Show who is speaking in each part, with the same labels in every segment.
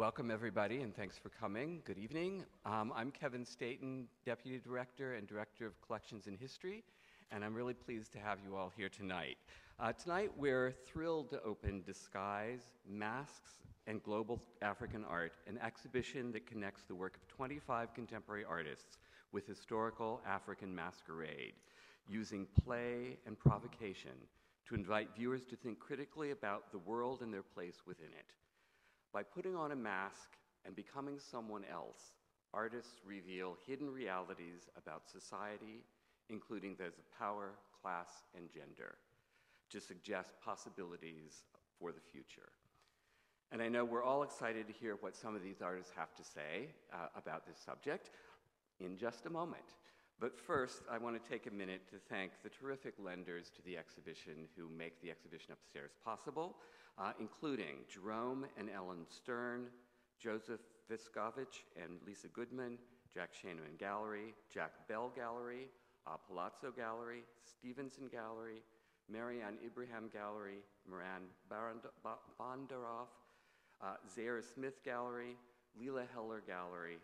Speaker 1: Welcome, everybody, and thanks for coming. Good evening. Um, I'm Kevin Staton, Deputy Director and Director of Collections and History, and I'm really pleased to have you all here tonight. Uh, tonight, we're thrilled to open Disguise, Masks, and Global African Art, an exhibition that connects the work of 25 contemporary artists with historical African masquerade, using play and provocation to invite viewers to think critically about the world and their place within it. By putting on a mask and becoming someone else, artists reveal hidden realities about society, including those of power, class, and gender, to suggest possibilities for the future. And I know we're all excited to hear what some of these artists have to say uh, about this subject in just a moment. But first, I want to take a minute to thank the terrific lenders to the exhibition who make the exhibition upstairs possible, uh, including Jerome and Ellen Stern, Joseph Viscovich and Lisa Goodman, Jack Shainman Gallery, Jack Bell Gallery, uh, Palazzo Gallery, Stevenson Gallery, Marianne Ibrahim Gallery, Moran Bondaroff, uh, Zaire Smith Gallery, Leila Heller Gallery,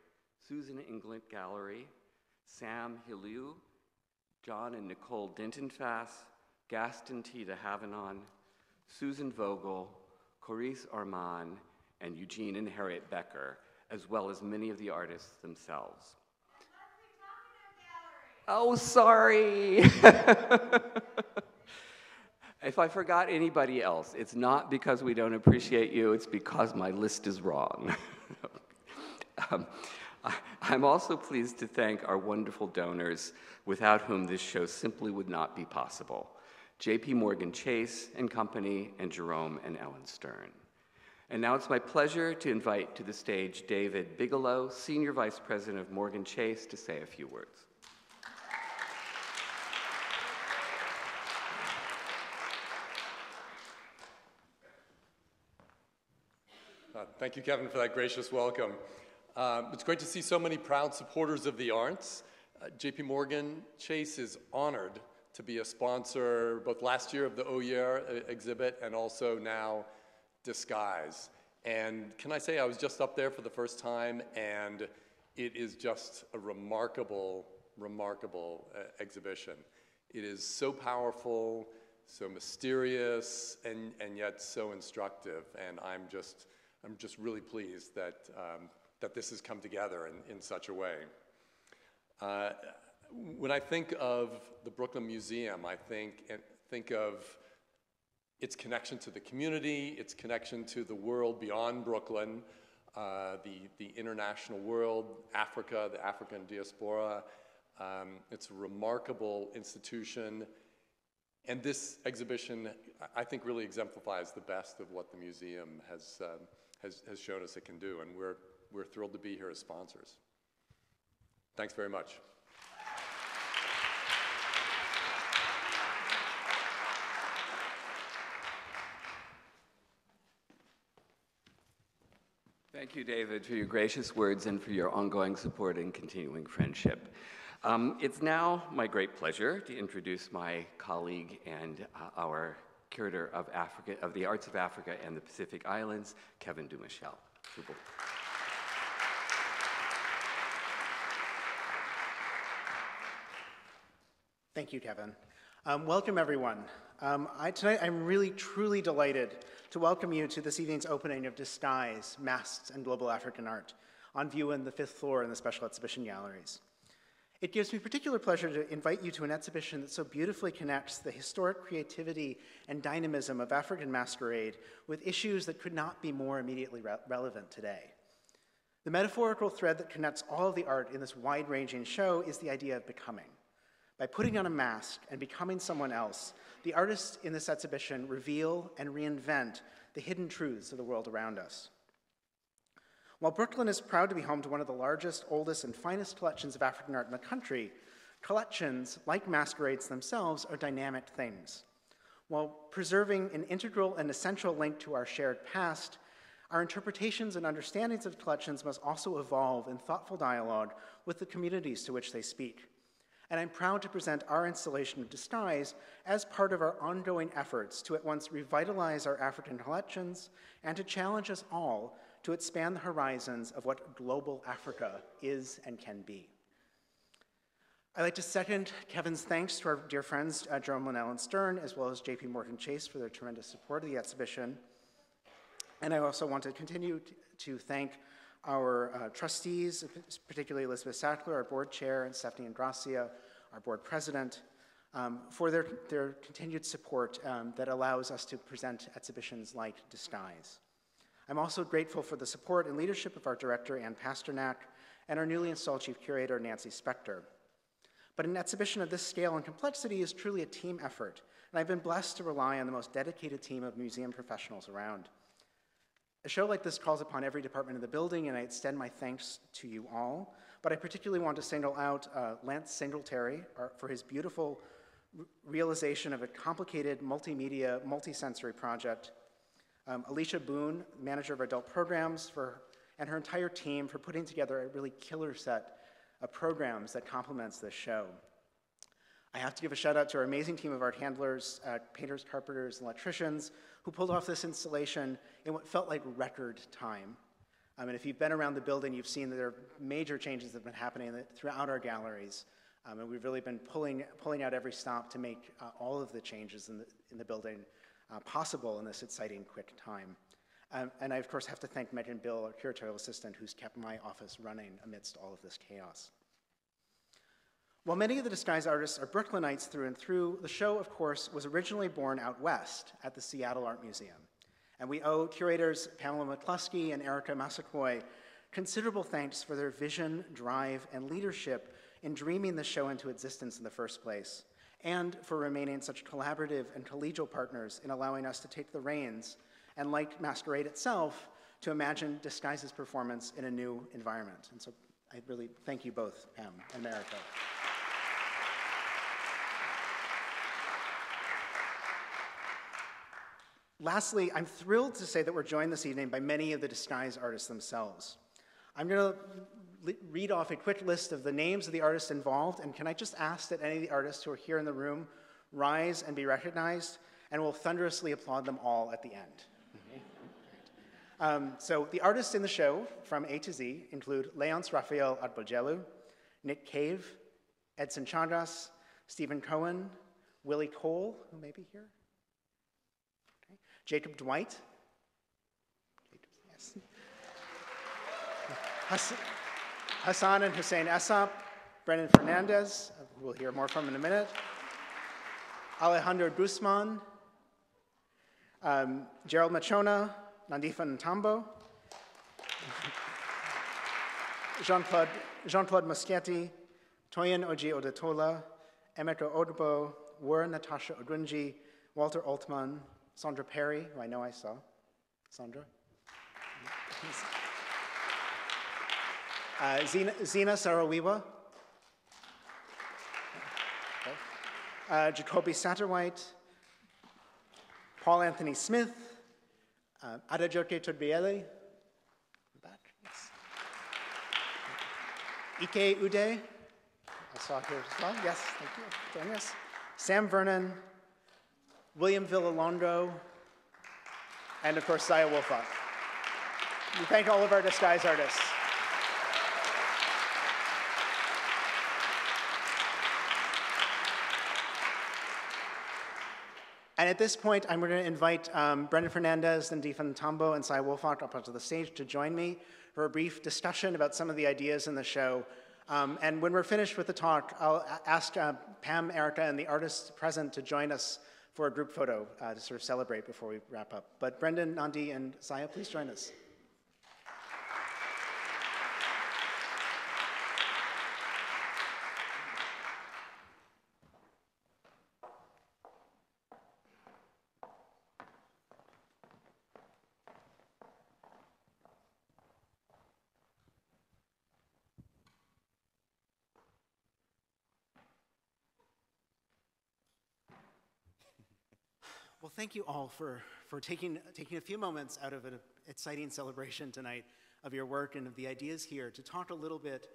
Speaker 1: Susan England Gallery, Sam Hillieu, John and Nicole Dintenfass, Gaston T. de Havenon, Susan Vogel, Corice Arman, and Eugene and Harriet Becker, as well as many of the artists themselves. Oh, sorry. if I forgot anybody else, it's not because we don't appreciate you, it's because my list is wrong. um, I'm also pleased to thank our wonderful donors, without whom this show simply would not be possible. JP Morgan Chase and Company, and Jerome and Ellen Stern. And now it's my pleasure to invite to the stage David Bigelow, Senior Vice President of Morgan Chase, to say a few words.
Speaker 2: Uh, thank you, Kevin, for that gracious welcome. Uh, it's great to see so many proud supporters of the arts. Uh, JP Morgan Chase is honored to be a sponsor both last year of the Oyer uh, exhibit and also now Disguise. And can I say I was just up there for the first time and it is just a remarkable, remarkable uh, exhibition. It is so powerful, so mysterious, and, and yet so instructive. And I'm just, I'm just really pleased that, um, that this has come together in, in such a way. Uh, when I think of the Brooklyn Museum, I think, think of its connection to the community, its connection to the world beyond Brooklyn, uh, the, the international world, Africa, the African diaspora. Um, it's a remarkable institution. And this exhibition, I think, really exemplifies the best of what the museum has, um, has, has shown us it can do. And we're, we're thrilled to be here as sponsors. Thanks very much.
Speaker 1: Thank you, David, for your gracious words and for your ongoing support and continuing friendship. Um, it's now my great pleasure to introduce my colleague and uh, our curator of Africa, of the Arts of Africa and the Pacific Islands, Kevin Dumouchelle.
Speaker 3: Thank you, Kevin. Um, welcome, everyone. Um, I, tonight, I'm really, truly delighted to welcome you to this evening's opening of Disguise, Masks, and Global African Art on view in the fifth floor in the Special Exhibition Galleries. It gives me particular pleasure to invite you to an exhibition that so beautifully connects the historic creativity and dynamism of African masquerade with issues that could not be more immediately re relevant today. The metaphorical thread that connects all of the art in this wide-ranging show is the idea of becoming. By putting on a mask and becoming someone else, the artists in this exhibition reveal and reinvent the hidden truths of the world around us. While Brooklyn is proud to be home to one of the largest, oldest, and finest collections of African art in the country, collections, like masquerades themselves, are dynamic things. While preserving an integral and essential link to our shared past, our interpretations and understandings of collections must also evolve in thoughtful dialogue with the communities to which they speak and I'm proud to present our installation of Disguise as part of our ongoing efforts to at once revitalize our African collections and to challenge us all to expand the horizons of what global Africa is and can be. I'd like to second Kevin's thanks to our dear friends uh, Jerome and Stern, as well as JP Morgan Chase for their tremendous support of the exhibition. And I also want to continue to thank our uh, trustees, particularly Elizabeth Sackler, our board chair, and Stephanie Ingrassia, our board president, um, for their, their continued support um, that allows us to present exhibitions like Disguise. I'm also grateful for the support and leadership of our director, Anne Pasternak, and our newly installed chief curator, Nancy Spector. But an exhibition of this scale and complexity is truly a team effort, and I've been blessed to rely on the most dedicated team of museum professionals around. A show like this calls upon every department in the building, and I extend my thanks to you all. But I particularly want to single out uh, Lance Singletary for his beautiful realization of a complicated multimedia, multisensory project. Um, Alicia Boone, manager of adult programs, for, and her entire team for putting together a really killer set of programs that complements this show. I have to give a shout out to our amazing team of art handlers, uh, painters, carpenters, and electricians who pulled off this installation in what felt like record time. I mean, if you've been around the building, you've seen that there are major changes that have been happening throughout our galleries. Um, and we've really been pulling, pulling out every stop to make uh, all of the changes in the, in the building uh, possible in this exciting, quick time. Um, and I, of course, have to thank Megan Bill, our curatorial assistant, who's kept my office running amidst all of this chaos. While many of the disguised artists are Brooklynites through and through, the show, of course, was originally born out west at the Seattle Art Museum. And we owe curators Pamela McClusky and Erica Massaquoi considerable thanks for their vision, drive, and leadership in dreaming the show into existence in the first place, and for remaining such collaborative and collegial partners in allowing us to take the reins and, like Masquerade itself, to imagine Disguise's performance in a new environment. And so I really thank you both, Pam and Erica. Lastly, I'm thrilled to say that we're joined this evening by many of the disguise artists themselves. I'm going to read off a quick list of the names of the artists involved, and can I just ask that any of the artists who are here in the room rise and be recognized, and we'll thunderously applaud them all at the end. Um, so the artists in the show from A to Z include Leonce Raphael Agbodjelou, Nick Cave, Edson Chagas, Steven Cohen, Willie Cole, who may be here, Jacob Dwight. Yes. Hasan and Husain Essop, Brendan Fernandes, we'll hear more from in a minute. Alejandro Guzman, um, Gerald Machona, Nandipha Mntambo, Jean-Claude Jean Moschetti, Toyin Ojih Odutola, Emeka Ogboh, War Natasha Odunji, Walter Oltmann, Sondra Perry, who I know I saw. Sondra? Uh, Zina, Zina Saro-Wiwa. Uh, Jacolby Satterwhite. Paul Anthony Smith. Uh, Adejoke Tugbiyele. Back, yes. Ike Ude. I saw here as well. Yes, thank you for joining us. Sam Vernon. William Villalongo, and of course, Saya Woolfalk. We thank all of our disguise artists. And at this point, I'm going to invite um, Brendan Fernandes, Nandipha Mntambo, and Saya Woolfalk up onto the stage to join me for a brief discussion about some of the ideas in the show. Um, and when we're finished with the talk, I'll ask uh, Pam, Erica, and the artists present to join us for a group photo uh, to sort of celebrate before we wrap up. But Brendan, Nandi, and Saya, please join us. Well, thank you all for, for taking, taking a few moments out of an exciting celebration tonight of your work and of the ideas here to talk a little bit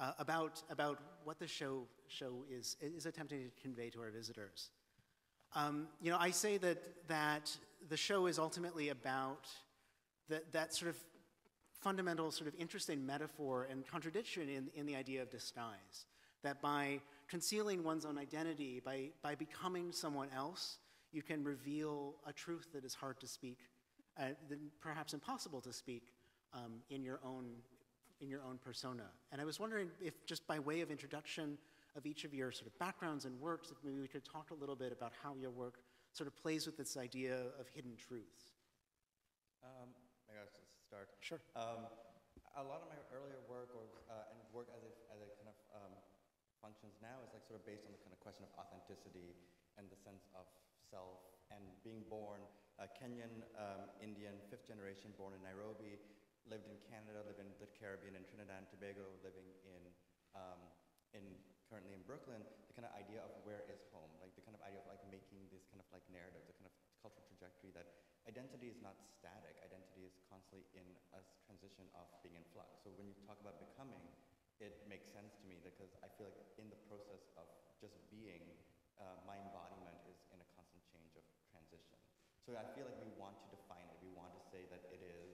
Speaker 3: uh, about, about what the show, show is, is attempting to convey to our visitors. Um, you know, I say that, that the show is ultimately about that, that sort of fundamental sort of interesting metaphor and contradiction in, in the idea of disguise. That by concealing one's own identity, by, by becoming someone else, you can reveal a truth that is hard to speak, uh, perhaps impossible to speak um, in, your own, in your own persona. And I was wondering if, just by way of introduction of each of your sort of backgrounds and works, if maybe we could talk a little bit about how your work sort of plays with this idea of hidden truths.
Speaker 4: Um, maybe I'll just start.
Speaker 3: Sure.
Speaker 4: Um, a lot of my earlier work or uh, and work as it, as it kind of um, functions now is like sort of based on the kind of question of authenticity and the sense of self and being born uh, Kenyan, um, Indian, fifth generation, born in Nairobi, lived in Canada, lived in the Caribbean, in Trinidad and Tobago, living in um, in currently in Brooklyn. The kind of idea of where is home, like the kind of idea of like making this kind of like narrative, the kind of cultural trajectory that identity is not static. Identity is constantly in a transition of being in flux. So when you talk about becoming, it makes sense to me because I feel like in the process of just being, uh, my embodiment is in a constant change of transition. So I feel like we want to define it. We want to say that it is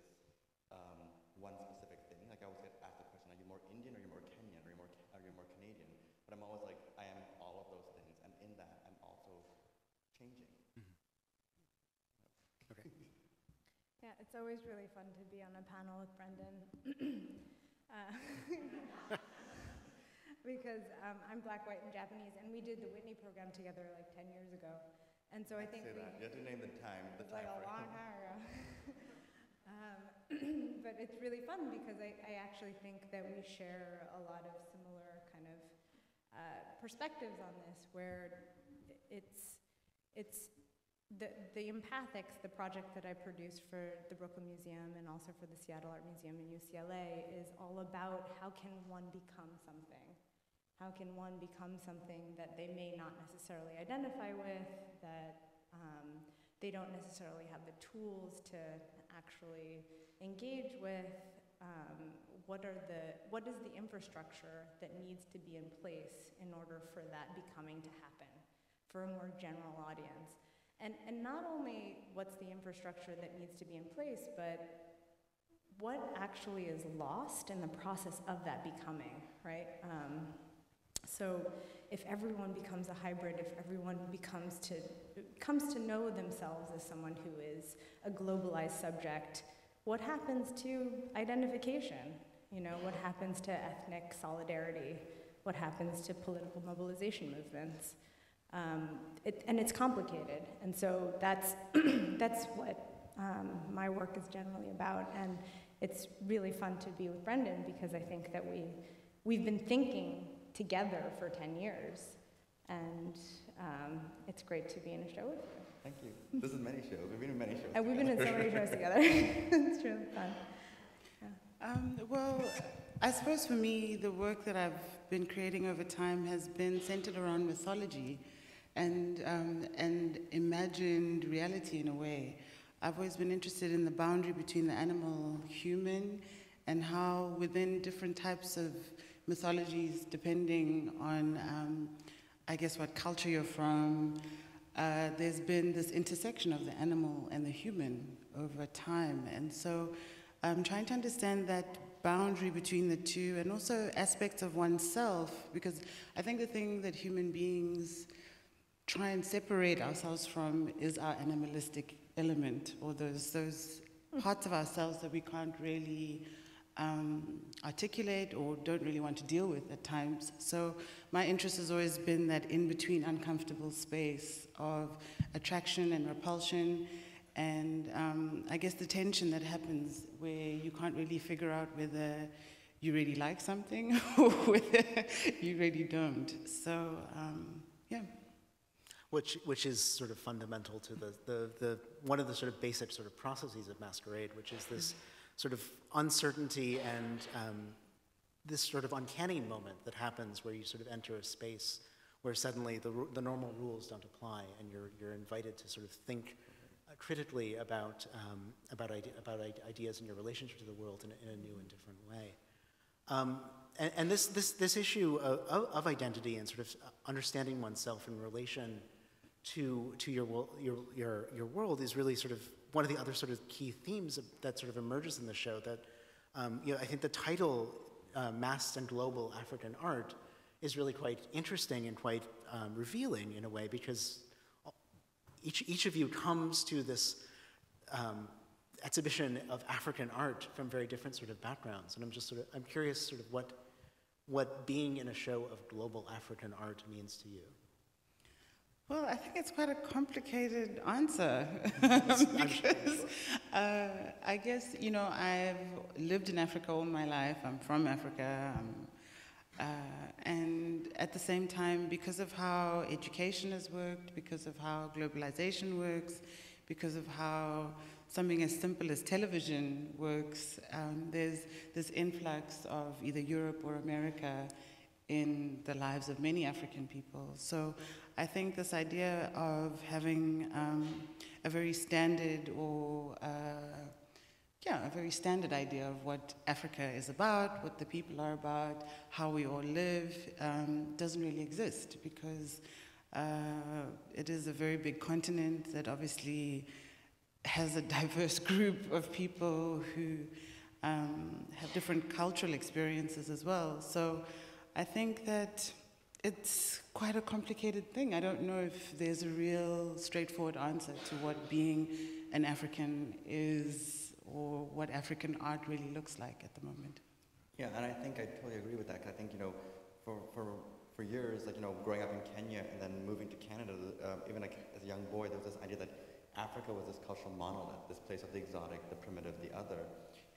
Speaker 4: um, one specific thing. Like I always get asked the question, are you more Indian or are you more Kenyan or are you more, are you more Canadian? But I'm always like, I am all of those things. And in that, I'm also changing.
Speaker 3: Okay.
Speaker 5: Yeah, it's always really fun to be on a panel with Brendan. uh, because um, I'm black, white, and Japanese, and we did the Whitney program together like 10 years ago. And so I think we,
Speaker 4: that. You have to name the time. The
Speaker 5: it's like a long time ago. um, but it's really fun because I, I actually think that we share a lot of similar kind of uh, perspectives on this, where it's it's the, the Empathics, the project that I produced for the Brooklyn Museum and also for the Seattle Art Museum in UCLA, is all about how can one become something? How can one become something that they may not necessarily identify with, that um, they don't necessarily have the tools to actually engage with? Um, what are the what is the infrastructure that needs to be in place in order for that becoming to happen for a more general audience? And, and not only what's the infrastructure that needs to be in place, but what actually is lost in the process of that becoming, right? Um, so if everyone becomes a hybrid, if everyone becomes to, comes to know themselves as someone who is a globalized subject, what happens to identification? You know, what happens to ethnic solidarity? What happens to political mobilization movements? Um, it, and it's complicated, and so that's that's what um, my work is generally about. And it's really fun to be with Brendan because I think that we we've been thinking together for ten years, and um, it's great to be in a show with you.
Speaker 4: Thank you. This is many shows. We've been in many shows.
Speaker 5: And we've been in so many shows together. it's really fun.
Speaker 6: Um, well, I suppose for me, the work that I've been creating over time has been centered around mythology and, um, and imagined reality in a way. I've always been interested in the boundary between the animal human and how within different types of mythologies, depending on, um, I guess, what culture you're from, uh, there's been this intersection of the animal and the human over time. And so I'm trying to understand that boundary between the two and also aspects of oneself, because I think the thing that human beings try and separate ourselves from is our animalistic element, or those, those parts of ourselves that we can't really um, articulate or don't really want to deal with at times. So my interest has always been that in between uncomfortable space of attraction and repulsion, and um, I guess the tension that happens where you can't really figure out whether you really like something or whether you really don't. So um, yeah.
Speaker 3: which, which is sort of fundamental to the, the, the, one of the sort of basic sort of processes of masquerade, which is this sort of uncertainty and um, this sort of uncanny moment that happens where you sort of enter a space where suddenly the, the normal rules don't apply and you're, you're invited to sort of think uh, critically about, um, about, ide- about ideas in your relationship to the world in, a- in a new and different way. Um, and, and this, this, this issue of, of, of identity and sort of understanding oneself in relation to, to your, your, your, your world is really sort of one of the other sort of key themes that sort of emerges in the show that um, you know, I think the title, uh, Masked and Global African Art, is really quite interesting and quite um, revealing in a way because each, each of you comes to this um, exhibition of African art from very different sort of backgrounds. And I'm just sort of, I'm curious sort of what, what being in a show of global African art means to you.
Speaker 6: Well, I think it's quite a complicated answer because uh, I guess, you know, I've lived in Africa all my life. I'm from Africa. Uh, and at the same time, because of how education has worked, because of how globalization works, because of how something as simple as television works, um, there's this influx of either Europe or America in the lives of many African people. So I think this idea of having um, a very standard or uh, yeah, a very standard idea of what Africa is about, what the people are about, how we all live, um, doesn't really exist because uh, it is a very big continent that obviously has a diverse group of people who um, have different cultural experiences as well. So I think that it's quite a complicated thing. I don't know if there's a real straightforward answer to what being an African is or what African art really looks like at the moment.
Speaker 4: Yeah, and I think I totally agree with that. I think, you know, for, for, for years, like, you know, growing up in Kenya and then moving to Canada, um, even like as a young boy, there was this idea that Africa was this cultural monolith, this place of the exotic, the primitive, the other.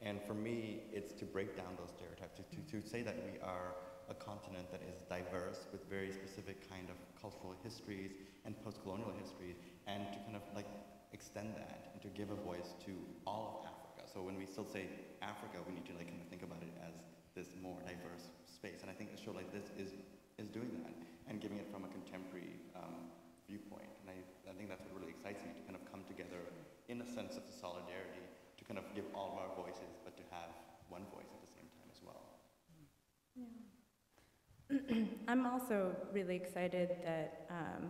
Speaker 4: And for me, it's to break down those stereotypes, to, to, to say that we are a continent that is diverse with very specific kind of cultural histories and post-colonial histories, and to kind of like extend that and to give a voice to all of Africa. So when we still say Africa, we need to like kind of think about it as this more diverse space. And I think a show like this is, is doing that and giving it from a contemporary um, viewpoint. And I, I think that's what really excites me to kind of come together in a sense of solidarity to kind of give all of our voices, but to have one voice at the same time as well.
Speaker 5: I'm also really excited that um,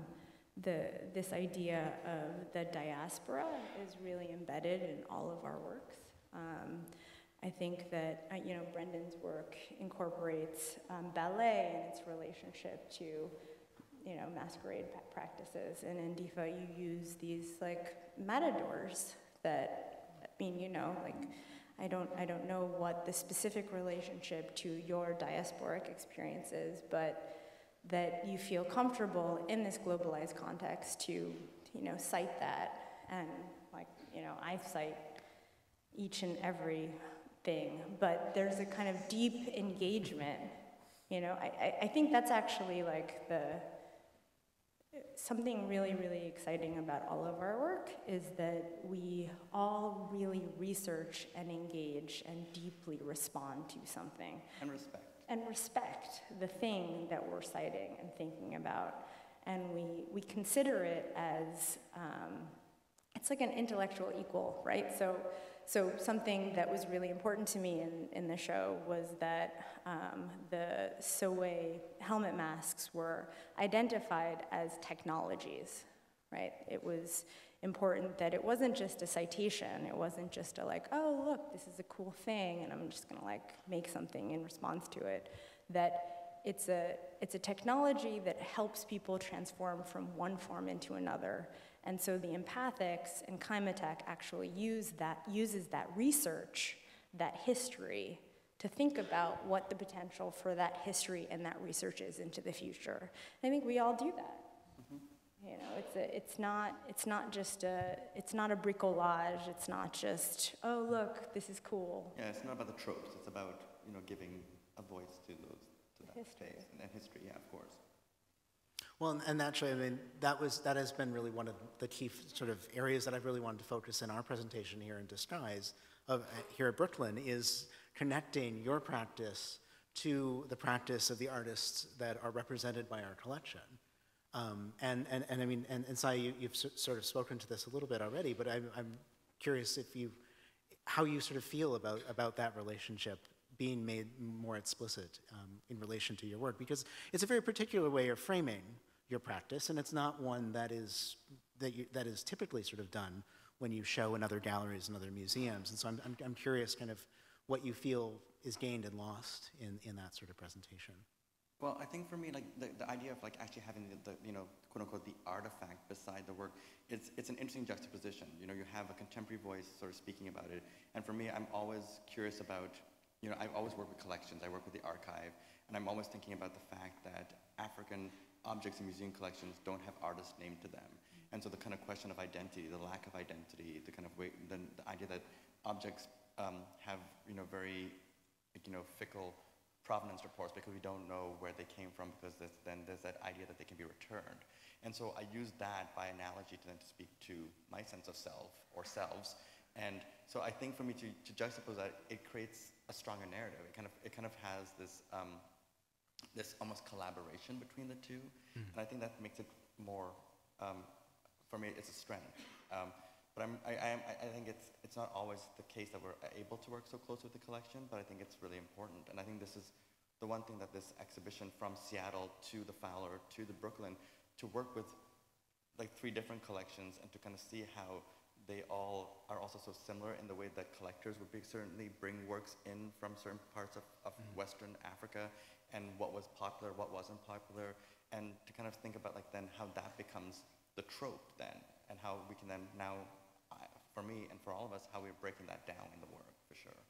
Speaker 5: the, this idea of the diaspora is really embedded in all of our works. Um, I think that, uh, you know, Brendan's work incorporates um, ballet and its relationship to, you know, masquerade practices. And Nandipha, you use these, like, matadors that, I mean, you know, like, I don't, I don't know what the specific relationship to your diasporic experience is, but that you feel comfortable in this globalized context to, you know, cite that. And like, you know, I cite each and every thing, but there's a kind of deep engagement. You know, I, I, I think that's actually like the, something really, really exciting about all of our work is that we all really research and engage and deeply respond to something
Speaker 4: And respect.
Speaker 5: and respect the thing that we're citing and thinking about. And we, we consider it as um, it's like an intellectual equal, right? So, so something that was really important to me in, in the show was that um, the Sowei helmet masks were identified as technologies, right? It was important that it wasn't just a citation. It wasn't just a like, oh, look, this is a cool thing, and I'm just gonna like make something in response to it. That it's a, it's a technology that helps people transform from one form into another. And so the empathics and ChimaTEK actually use that, uses that research, that history, to think about what the potential for that history and that research is into the future. I think we all do that. Mm-hmm. You know, it's, a, it's, not, it's not just a, it's not a bricolage, it's not just, oh, look, this is cool.
Speaker 4: Yeah, it's not about the tropes. It's about you know giving a voice to those to that
Speaker 5: History.
Speaker 4: space and, and history. Yeah, of course.
Speaker 3: Well, and- actually, I mean, that was, that has been really one of the key sort of areas that I've really wanted to focus in our presentation here in Disguise, of, uh, here at Brooklyn, is connecting your practice to the practice of the artists that are represented by our collection. Um, and, and, and I mean, and, and Sai, you, you've sort of spoken to this a little bit already, but I'm, I'm curious if you, how you sort of feel about, about that relationship being made more explicit um, in relation to your work, because it's a very particular way of framing your practice, and it's not one that is, that, you, that is typically sort of done when you show in other galleries and other museums. And so I'm, I'm, I'm curious kind of what you feel is gained and lost in, in that sort of presentation.
Speaker 4: Well, I think for me, like the, the idea of like actually having the, the you know quote unquote the artifact beside the work, it's it's an interesting juxtaposition. You know, you have a contemporary voice sort of speaking about it, and for me, I'm always curious about. You know, I've always worked with collections. I work with the archive, and I'm always thinking about the fact that African objects in museum collections don't have artists named to them, and so the kind of question of identity, the lack of identity, the kind of way, the, the idea that objects um, have you know very you know fickle provenance reports because we don't know where they came from because there's, then there's that idea that they can be returned. And so I use that by analogy to then to speak to my sense of self or selves. And so I think for me to, to juxtapose that, it creates a stronger narrative. It kind of, it kind of has this, um, this almost collaboration between the 2 And I think that makes it more, um, for me, it's a strength. Um, but I'm, I, I I think it's, it's not always the case that we're able to work so close with the collection, but I think it's really important. And I think this is the one thing that this exhibition from Seattle to the Fowler to the Brooklyn, to work with like three different collections and to kind of see how they all are also so similar in the way that collectors would be certainly bring works in from certain parts of, of mm-hmm. Western Africa and what was popular, what wasn't popular, and to kind of think about like then how that becomes the trope then, and how we can then now, I for me and for all of us, how we're breaking that down in the work for sure.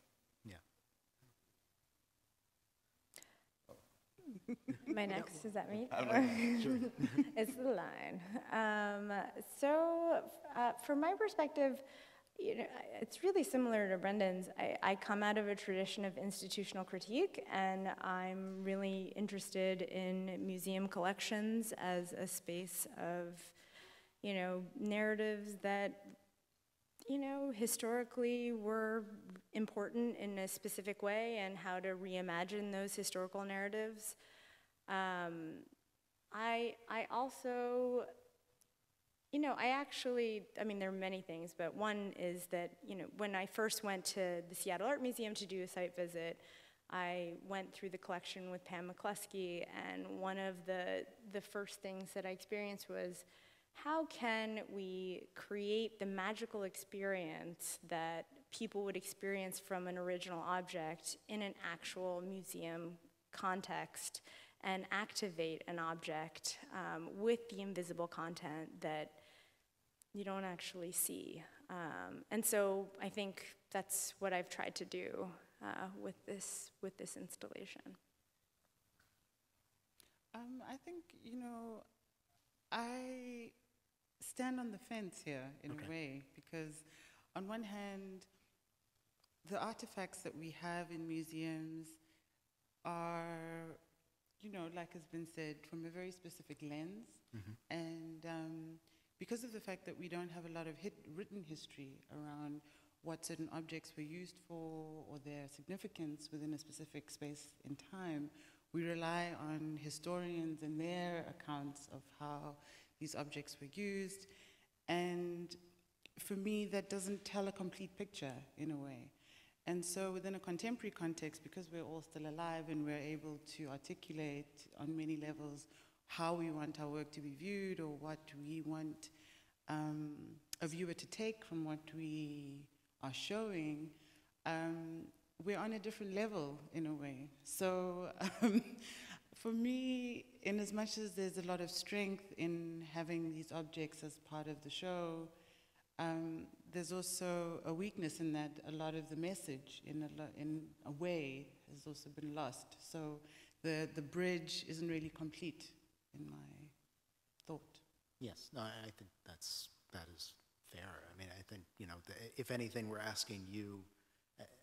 Speaker 5: My next, is that me?
Speaker 4: I don't
Speaker 5: Or-
Speaker 4: know.
Speaker 5: it's the line. Um, so, uh, from my perspective, you know, it's really similar to Brendan's. I, I come out of a tradition of institutional critique, and I'm really interested in museum collections as a space of, you know, narratives that, you know, historically were important in a specific way, and how to reimagine those historical narratives. Um, I, I also, you know, I actually, I mean, there are many things, but one is that, you know, when I first went to the Seattle Art Museum to do a site visit, I went through the collection with Pam McClusky, and one of the, the first things that I experienced was how can we create the magical experience that people would experience from an original object in an actual museum context and activate an object um, with the invisible content that you don't actually see. Um, and so I think that's what I've tried to do uh, with this with this installation.
Speaker 6: Um, I think, you know, I stand on the fence here in
Speaker 3: Okay.
Speaker 6: a way because, on one hand, the artifacts that we have in museums are, you know, like has been said, from a very specific lens. And um, because of the fact that we don't have a lot of hit, written history around what certain objects were used for or their significance within a specific space in time, we rely on historians and their accounts of how these objects were used. And for me, that doesn't tell a complete picture in a way. And so, within a contemporary context, because we're all still alive and we're able to articulate on many levels how we want our work to be viewed or what we want um, a viewer to take from what we are showing, um, we're on a different level in a way. So, um, for me, in as much as there's a lot of strength in having these objects as part of the show, um, there's also a weakness in that a lot of the message, in a, in a way, has also been lost. So the, the bridge isn't really complete in my thought.
Speaker 3: Yes, no, I think that's, that is fair. I mean, I think, you know, the- if anything, we're asking you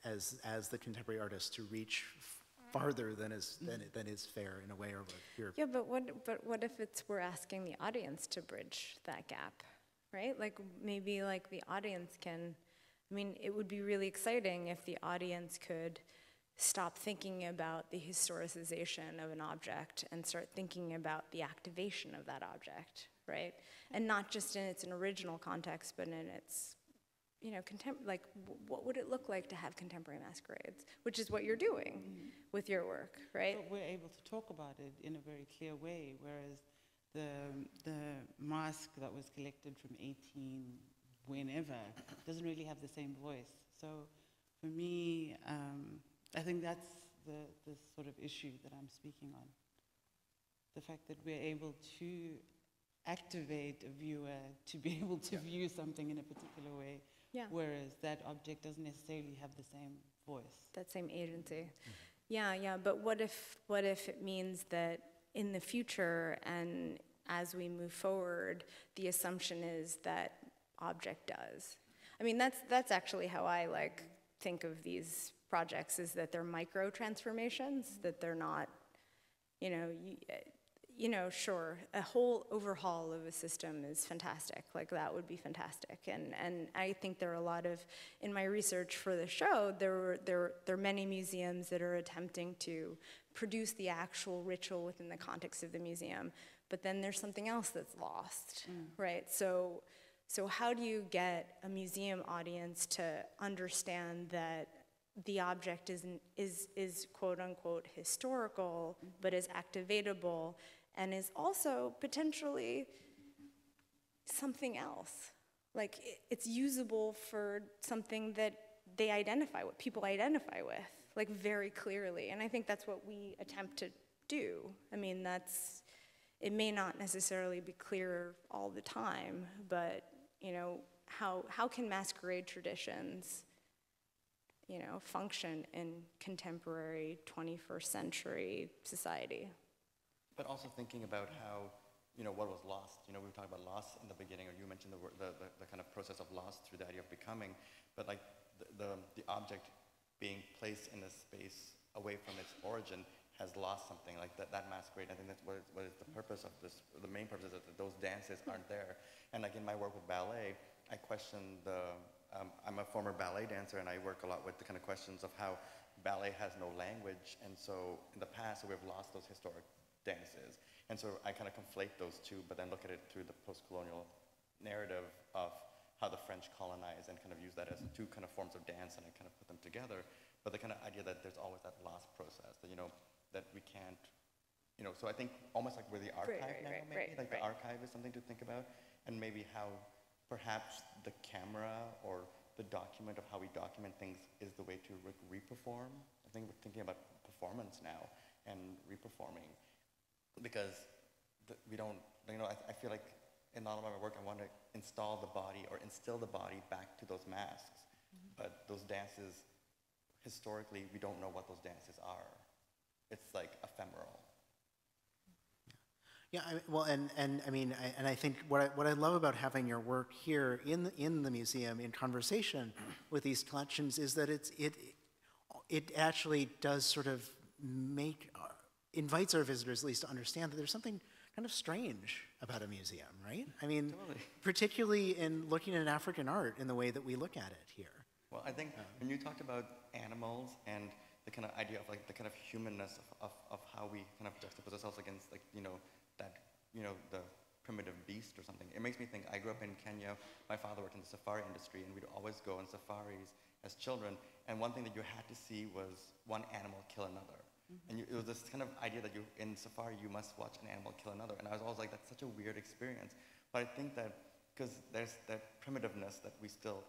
Speaker 3: as, as the contemporary artist to reach farther than is, than, than is fair in a way, or what
Speaker 5: Yeah, but what but what if it's we're asking the audience to bridge that gap, right? Like maybe like the audience can. I mean, it would be really exciting if the audience could stop thinking about the historicization of an object and start thinking about the activation of that object, right? And not just in its original context, but in its, you know, like w- what would it look like to have contemporary masquerades, which is what you're doing with your work, right?
Speaker 6: But we're able to talk about it in a very clear way, whereas the, the mask that was collected from 18 whenever doesn't really have the same voice. So for me, um, I think that's the, the sort of issue that I'm speaking on. The fact that we're able to activate a viewer to be able to view something in a particular way,
Speaker 5: Yeah.
Speaker 6: whereas that object doesn't necessarily have the same voice.
Speaker 5: that same agency. Yeah, yeah, but what if, what if it means that in the future and as we move forward, the assumption is that object does? I mean, that's, that's actually how I like think of these projects, is that they're micro transformations, that they're not, you know, you, you know, sure, a whole overhaul of a system is fantastic. Like that would be fantastic. And and I think there are a lot of in my research for the show, there were there there are many museums that are attempting to produce the actual ritual within the context of the museum. But then there's something else that's lost, mm. right? So so how do you get a museum audience to understand that the object is, is, is quote unquote historical, mm. but is activatable and is also potentially something else. Like it's usable for something that they identify with, people identify with, like very clearly. And I think that's what we attempt to do. I mean, that's, it may not necessarily be clear all the time, but, you know, how, how can masquerade traditions you know, function in contemporary 21st century society.
Speaker 4: But also thinking about how, you know, what was lost. You know, we were talking about loss in the beginning, or you mentioned the, the, the, the kind of process of loss through the idea of becoming, but like the, the, the object being placed in a space away from its origin has lost something, like that, that masquerade. I think that's what is, what is the purpose of this, the main purpose is that those dances aren't there. And like in my work with ballet, I question the, um, I'm a former ballet dancer and I work a lot with the kind of questions of how ballet has no language. And so in the past, we've lost those historic dances. And so I kind of conflate those two, but then look at it through the post-colonial narrative of how the French colonized and kind of use that as two kind of forms of dance and I kind of put them together. But the kind of idea that there's always that lost process, that, you know, that we can't, you know, so I think almost like we're the archive
Speaker 5: right,
Speaker 4: now,
Speaker 5: right,
Speaker 4: maybe, like the archive is something to think about, and maybe how perhaps the camera or the document of how we document things is the way to re- reperform. I think we're thinking about performance now and reperforming because th- we don't, you know, I, I feel like in all of my work, I want to install the body or instill the body back to those masks. Mm-hmm. But those dances, historically, we don't know what those dances are. It's like ephemeral.
Speaker 3: Yeah, I, well, and, and I mean, I, and I think what I, what I love about having your work here in the, in the museum in conversation with these collections is that it's, it, it actually does sort of make, invites our visitors at least to understand that there's something kind of strange about a museum, right? I mean, particularly in looking at African art in the way that we look at it here.
Speaker 4: Well, I think when you talked about animals and the kind of idea of like the kind of humanness of, of, of how we kind of juxtapose ourselves against like, you know, that, you know, the primitive beast or something. It makes me think, I grew up in Kenya, my father worked in the safari industry and we'd always go on safaris as children and one thing that you had to see was one animal kill another. And you, it was this kind of idea that you, in safari, you must watch an animal kill another. And I was always like, that's such a weird experience. But I think that, because there's that primitiveness that we still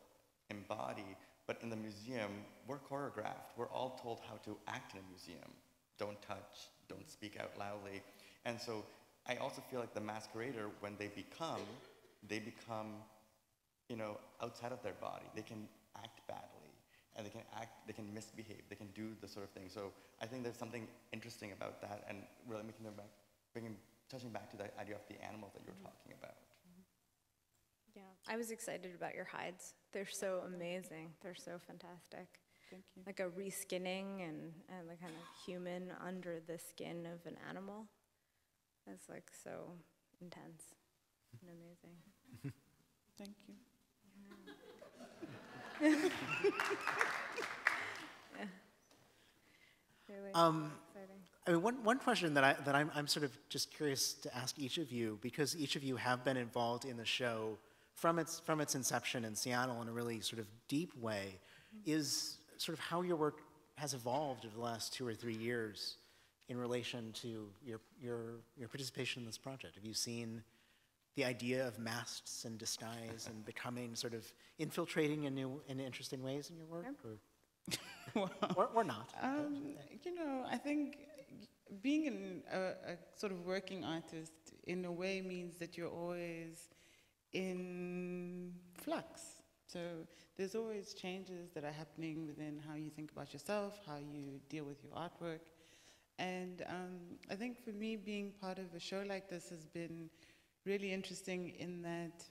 Speaker 4: embody, but in the museum, we're choreographed. We're all told how to act in a museum. Don't touch, don't speak out loudly. And so I also feel like the masquerader, when they become, they become, you know, outside of their body. They can act badly, and they can act, they can misbehave, they can do the sort of thing. So I think there's something interesting about that, and really making them back, bringing, touching back to the idea of the animals that you were mm-hmm. talking about. Mm-hmm.
Speaker 5: Yeah, I was excited about your hides. They're so amazing. They're so fantastic.
Speaker 6: Thank you.
Speaker 5: Like a reskinning and, and the kind of human under the skin of an animal. That's like so intense and amazing.
Speaker 6: Thank you.
Speaker 5: Really
Speaker 3: Um,
Speaker 5: exciting.
Speaker 3: I mean, one, one question that, I, that I'm, I'm sort of just curious to ask each of you, because each of you have been involved in the show from its, from its inception in Seattle in a really sort of deep way, is sort of how your work has evolved over the last two or three years in relation to your, your, your participation in this project. Have you seen the idea of masks and disguise and becoming sort of infiltrating in new in interesting ways in your work? Or? Or, or not.
Speaker 6: Um, you know, I think being an, a, a sort of working artist in a way means that you're always in flux. So there's always changes that are happening within how you think about yourself, how you deal with your artwork. And um, I think for me, being part of a show like this has been really interesting in that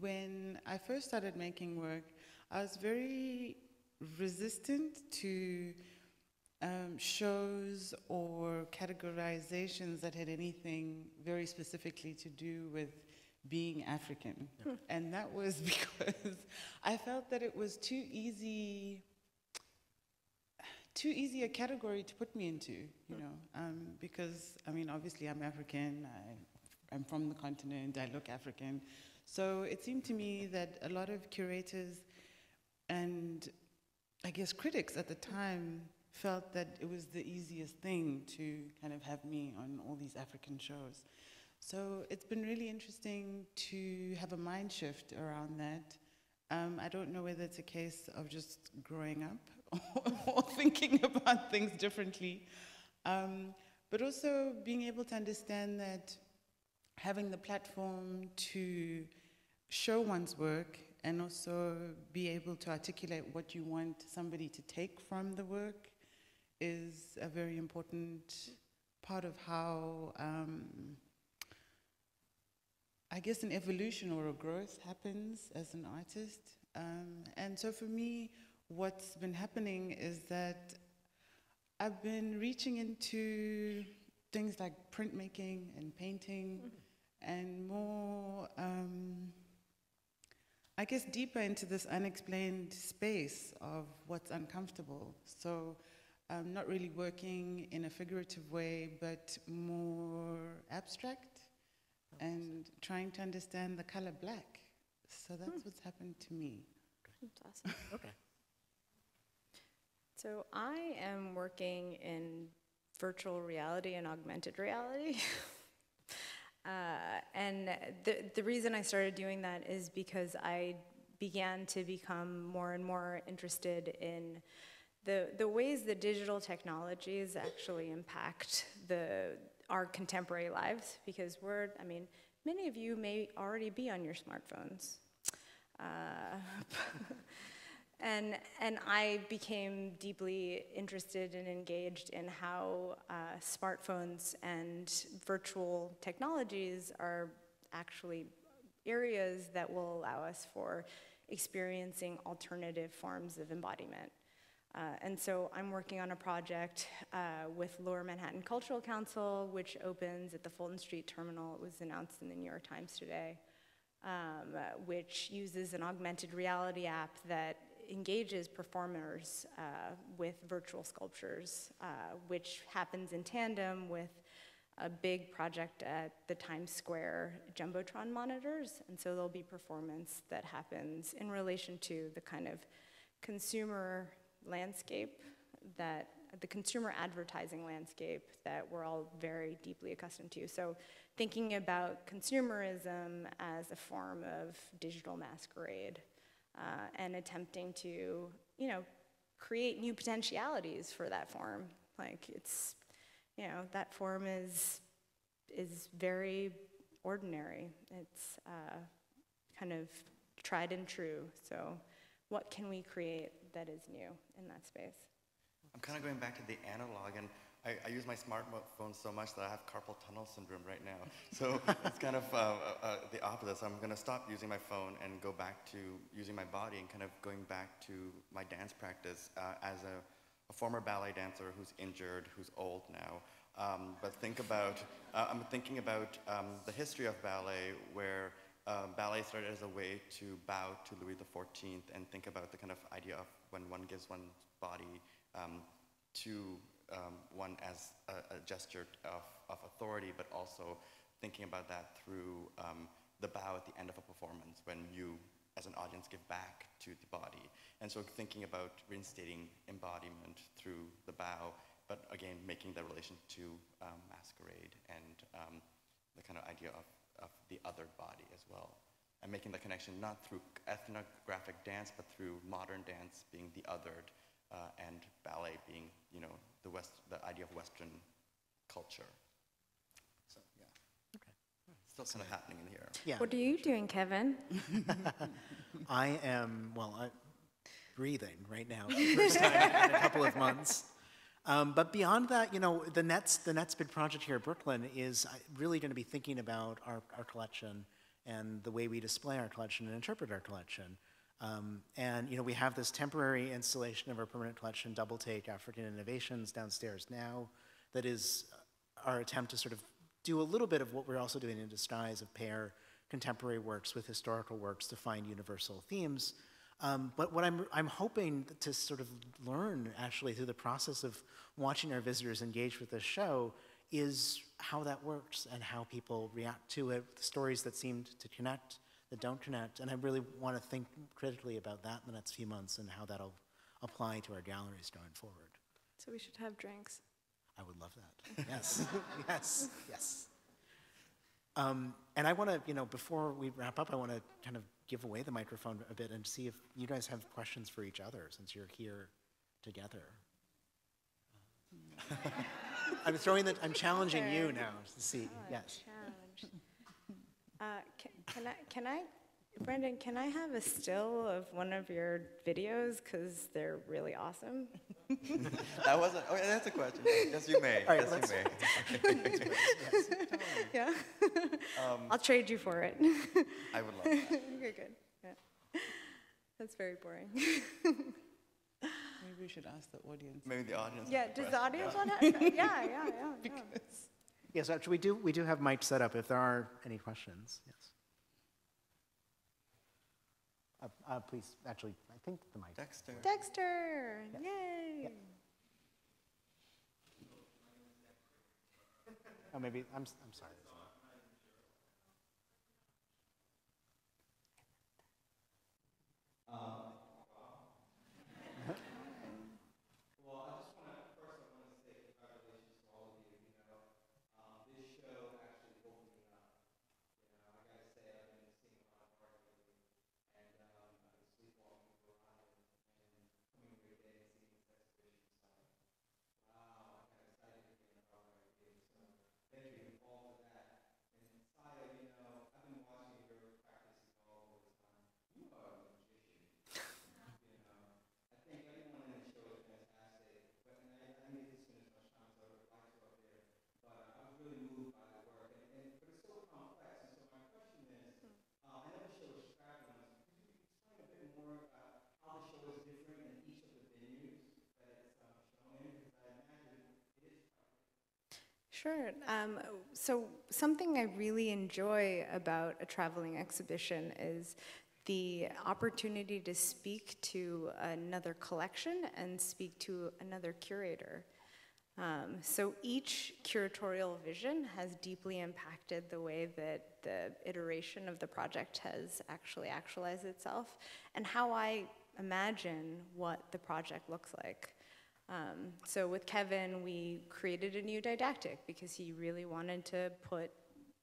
Speaker 6: when I first started making work, I was very resistant to um, shows or categorizations that had anything very specifically to do with being African. And that was because I felt that it was too easy too easy a category to put me into, you know, um, because I mean, obviously I'm African, I, I'm from the continent, I look African. So it seemed to me that a lot of curators and I guess critics at the time felt that it was the easiest thing to kind of have me on all these African shows. So it's been really interesting to have a mind shift around that. Um, I don't know whether it's a case of just growing up or thinking about things differently, um, but also being able to understand that having the platform to show one's work and also be able to articulate what you want somebody to take from the work is a very important part of how um, I guess an evolution or a growth happens as an artist. Um, and so for me, what's been happening is that I've been reaching into things like printmaking and painting and more, um, I guess, deeper into this unexplained space of what's uncomfortable. So um, not really working in a figurative way, but more abstract and trying to understand the color black. So that's what's happened to me.
Speaker 5: That's awesome.
Speaker 3: Okay.
Speaker 5: So I am working in virtual reality and augmented reality. uh, and the, the reason I started doing that is because I began to become more and more interested in the, the ways that digital technologies actually impact the, our contemporary lives because we're, I mean, many of you may already be on your smartphones. Uh, and, and I became deeply interested and engaged in how uh, smartphones and virtual technologies are actually areas that will allow us for experiencing alternative forms of embodiment. Uh, and so I'm working on a project uh, with Lower Manhattan Cultural Council, which opens at the Fulton Street Terminal. It was announced in the New York Times today, um, which uses an augmented reality app that engages performers uh, with virtual sculptures, uh, which happens in tandem with a big project at the Times Square Jumbotron monitors. And so there'll be performance that happens in relation to the kind of consumer landscape that the consumer advertising landscape that we're all very deeply accustomed to. So thinking about consumerism as a form of digital masquerade uh, and attempting to, you know, create new potentialities for that form. Like it's, you know, that form is is very ordinary. It's uh, kind of tried and true. So what can we create that is new in that space?
Speaker 4: I'm kind of going back to the analog, and I, I use my smartphone so much that I have carpal tunnel syndrome right now. So it's kind of uh, uh, uh, the opposite. So I'm going to stop using my phone and go back to using my body and kind of going back to my dance practice uh, as a, a, former ballet dancer who's injured, who's old now. Um, but think about, uh, I'm thinking about um, the history of ballet where uh, ballet started as a way to bow to Louis XIV and think about the kind of idea of when one gives one's body um, to um, one as a, a gesture of, of, authority, but also thinking about that through um, the bow at the end of a performance when you, as an audience, give back to the body. And so thinking about reinstating embodiment through the bow, but again, making the relation to um, masquerade and um, the kind of idea of of the other body as well. and making the connection not through ethnographic dance, but through modern dance being the othered, uh, and ballet being, you know, the West, the idea of Western culture. So yeah, Okay. still kind of happening in here.
Speaker 3: Yeah.
Speaker 5: What are you doing, Kevin?
Speaker 3: I am, well, I'm breathing right now for the first time in a couple of months. Um, but beyond that, you know, the Nets, the Nets big project here at Brooklyn is uh, really going to be thinking about our, our collection and the way we display our collection and interpret our collection. Um, and, you know, we have this temporary installation of our permanent collection, Double Take African Innovations, downstairs now, that is uh, our attempt to sort of do a little bit of what we're also doing in disguise of pair contemporary works with historical works to find universal themes. Um, but what I'm, I'm hoping to sort of learn actually through the process of watching our visitors engage with this show is how that works and how people react to it, the stories that seem to connect, that don't connect. And I really want to think critically about that in the next few months and how that'll apply to our galleries going forward.
Speaker 5: So we should have drinks.
Speaker 3: I would love that. Yes, yes, yes. Um, and I want to, you know, before we wrap up, I want to kind of give away the microphone a bit and see if you guys have questions for each other since you're here together. I'm throwing the, I'm challenging you now to see. Yes.
Speaker 5: Challenge. Uh, can, can I, can I, Brendan, can I have a still of one of your videos? Because they're really awesome.
Speaker 4: That wasn't, oh, yeah, that's a question. Yes, you may.
Speaker 3: All right,
Speaker 4: yes,
Speaker 3: let's-
Speaker 4: you may.
Speaker 5: Yeah?
Speaker 4: Um,
Speaker 5: I'll trade you for it.
Speaker 4: I would love that.
Speaker 5: Okay, good. Yeah. That's very boring.
Speaker 6: Maybe we should ask the audience.
Speaker 4: Maybe the audience.
Speaker 5: Yeah, does the
Speaker 4: question.
Speaker 5: audience want to? Yeah, yeah, yeah. yeah.
Speaker 3: Yes, actually, we do, we do have mics set up if there are any questions. Yes. Uh, uh, please, actually, I think the mic.
Speaker 4: Dexter.
Speaker 5: Dexter, yay.
Speaker 3: Oh, maybe, I'm, s- I'm sorry.
Speaker 5: Sure. Um, so, something I really enjoy about a traveling exhibition is the opportunity to speak to another collection and speak to another curator. Um, so, each curatorial vision has deeply impacted the way that the iteration of the project has actually actualized itself and how I imagine what the project looks like. Um, so with Kevin, we created a new didactic because he really wanted to put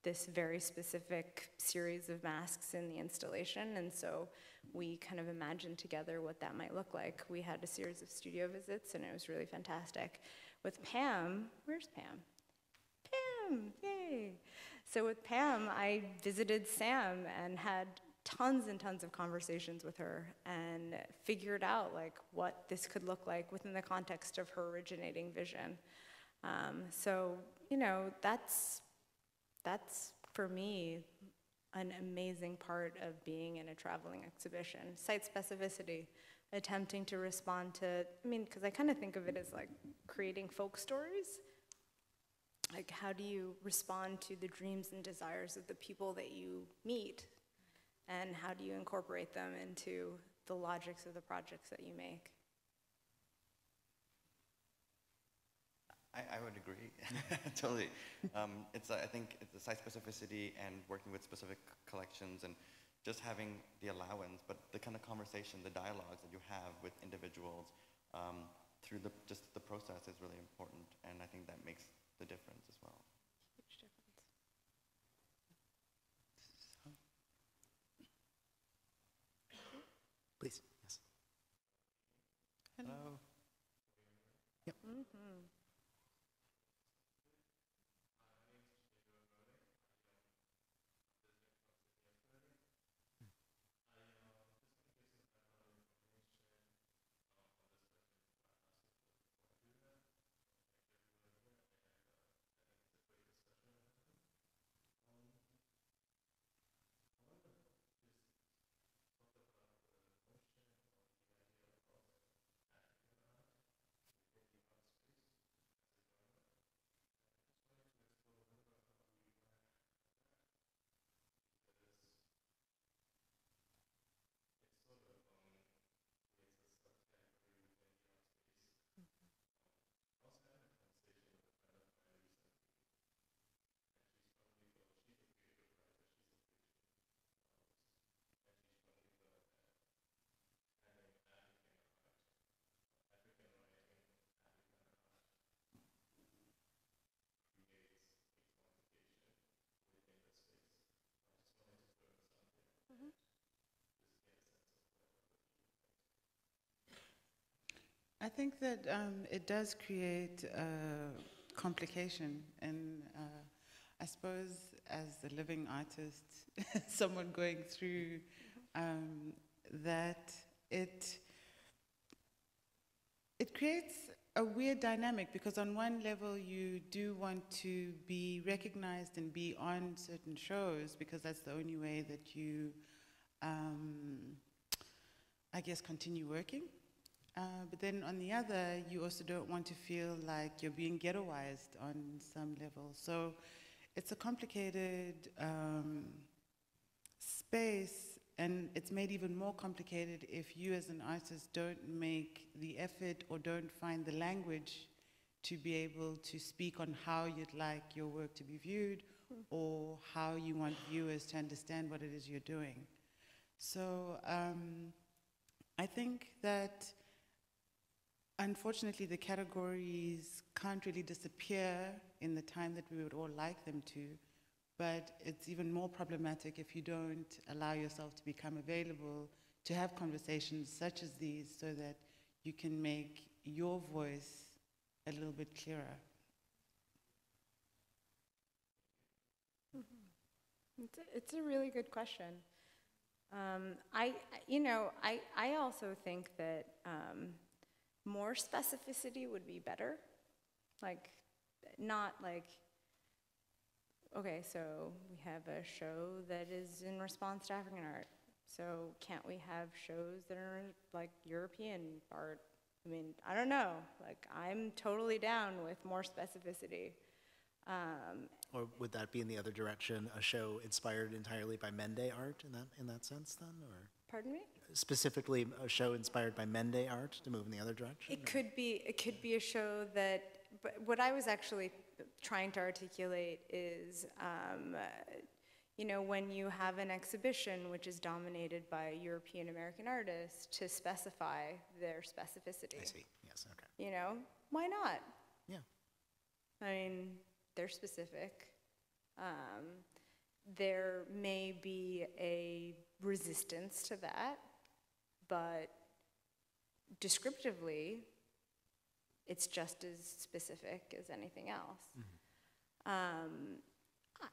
Speaker 5: this very specific series of masks in the installation, and so we kind of imagined together what that might look like. We had a series of studio visits, and it was really fantastic. With Pam, where's Pam? Pam, yay! So with Pam, I visited SAM and had tons and tons of conversations with her and figured out like what this could look like within the context of her originating vision. Um, so you know that's that's for me an amazing part of being in a traveling exhibition. Site specificity, attempting to respond to. I mean, because I kind of think of it as like creating folk stories. Like, how do you respond to the dreams and desires of the people that you meet and how do you incorporate them into the logics of the projects that you make?
Speaker 4: I, I would agree, totally. Um, it's, I think it's the site specificity and working with specific collections and just having the allowance, but the kind of conversation, the dialogues that you have with individuals um, through the, just the process is really important, and I think that makes the difference as well.
Speaker 5: Huge difference.
Speaker 6: I think that um, it does create uh, complication, and uh, I suppose as a living artist, someone going through um, that, it it creates a weird dynamic because on one level you do want to be recognized and be on certain shows because that's the only way that you, um, I guess, continue working. Uh, but then on the other, you also don't want to feel like you're being ghettoized on some level. So it's a complicated um, space, and it's made even more complicated if you as an artist don't make the effort or don't find the language to be able to speak on how you'd like your work to be viewed or how you want viewers to understand what it is you're doing. So um, I think that Unfortunately, the categories can't really disappear in the time that we would all like them to, but it's even more problematic if you don't allow yourself to become available to have conversations such as these so that you can make your voice a little bit clearer.
Speaker 5: It's a, it's a really good question. Um, I, I- you know, I, I also think that um, more specificity would be better. Like, not like, okay, so we have a show that is in response to African art. So can't we have shows that are like European art? I mean, I don't know. Like, I'm totally down with more specificity. Um,
Speaker 3: Or would that be in the other direction, a show inspired entirely by Mende art in that, in that sense then? Or
Speaker 5: pardon me?
Speaker 3: specifically a show inspired by Mende art to move in the other direction?
Speaker 5: It could be, it could be a show that, but what I was actually trying to articulate is, um, you know, when you have an exhibition which is dominated by European American artists, to specify their specificity.
Speaker 3: I see, yes, okay.
Speaker 5: You know, why not?
Speaker 3: Yeah.
Speaker 5: I mean, they're specific. Um, there may be a resistance to that, but descriptively, it's just as specific as anything else. Um, I,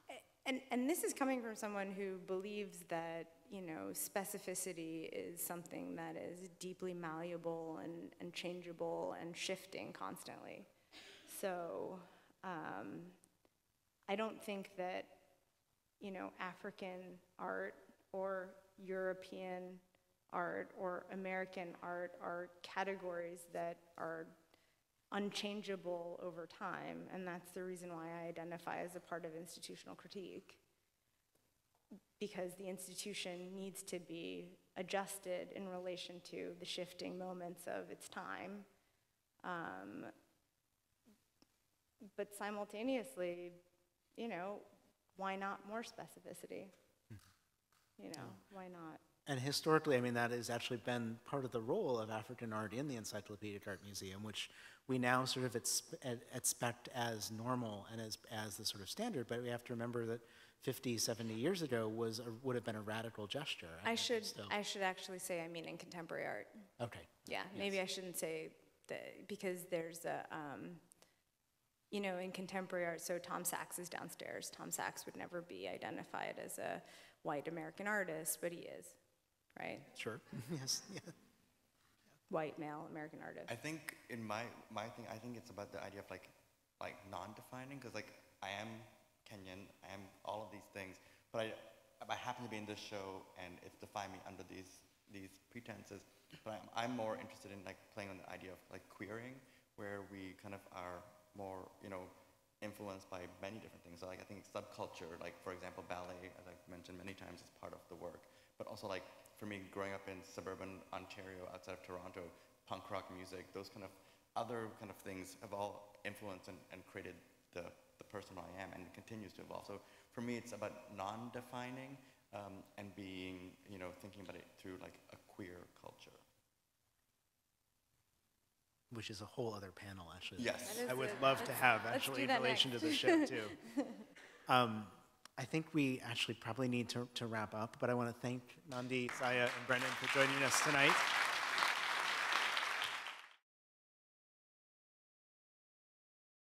Speaker 5: and, and this is coming from someone who believes that, you know, specificity is something that is deeply malleable and, and changeable and shifting constantly. So um, I don't think that, you know, African art or European art or American art are categories that are unchangeable over time, and that's the reason why I identify as a part of institutional critique. Because the institution needs to be adjusted in relation to the shifting moments of its time. Um, but simultaneously, you know, why not more specificity? You know, why not?
Speaker 3: And historically, I mean, that has actually been part of the role of African art in the Encyclopedic Art Museum, which we now sort of expect as normal and as, as the sort of standard, but we have to remember that 50, 70 years ago was, a- would have been a radical gesture.
Speaker 5: I
Speaker 3: think,
Speaker 5: should, I should actually say I mean in contemporary art.
Speaker 3: Okay,
Speaker 5: Yeah, maybe I shouldn't say the, because there's a, um, you know, in contemporary art, so Tom Sachs is downstairs. Tom Sachs would never be identified as a white American artist, but he is, right?
Speaker 3: Sure, yes, yeah.
Speaker 5: White male American artist.
Speaker 4: I think in my my thing, I think it's about the idea of like like non-defining because like I am Kenyan, I am all of these things, but I I happen to be in this show and it's defined me under these these pretenses. But I'm, I'm more interested in like playing on the idea of like queering, where we kind of are more you know influenced by many different things. So like I think subculture, like for example ballet, as I've mentioned many times, is part of the work. But also like for me, growing up in suburban Ontario, outside of Toronto, punk rock music, those kind of other kind of things have all influenced and, and created the, the person I am and continues to evolve. So for me, it's about non-defining um, and being, you know, thinking about it through like a queer culture.
Speaker 3: Which is a whole other panel, actually.
Speaker 4: Yes.
Speaker 3: I would
Speaker 5: a-
Speaker 3: love to have, actually, in
Speaker 5: that
Speaker 3: relation to
Speaker 5: next.
Speaker 3: the show, too. Um, I think we actually probably need to, to wrap up, but I want to thank Nandi, Saya, and Brendan for joining us tonight.